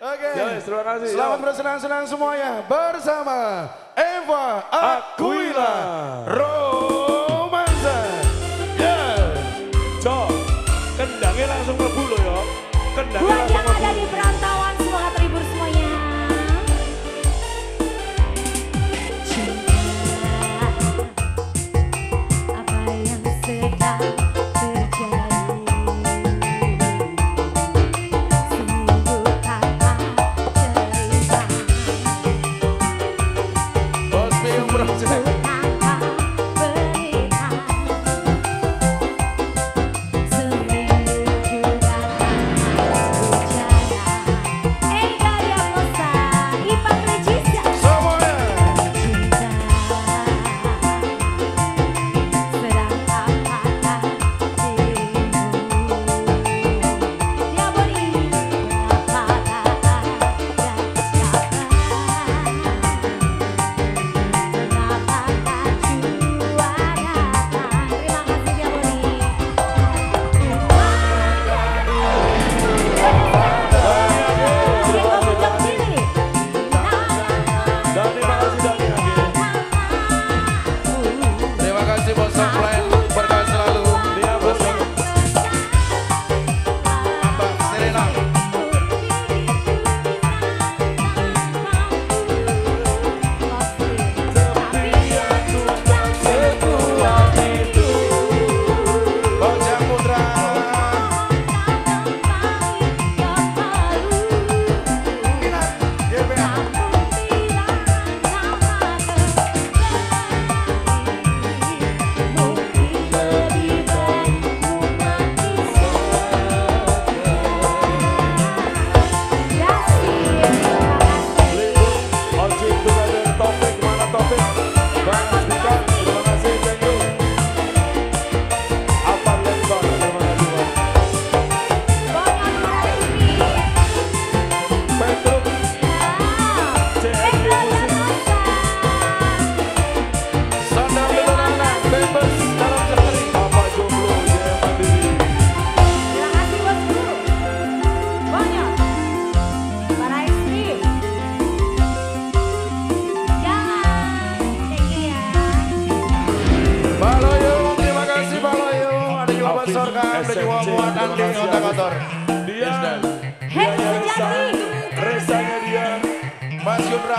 Oke. Okay. terima kasih. Selamat bersenang-senang semuanya bersama Eva Aquila. Romansa. Yes. Cok, kendangnya langsung lebu loh ya. Kendangnya langsung lebu.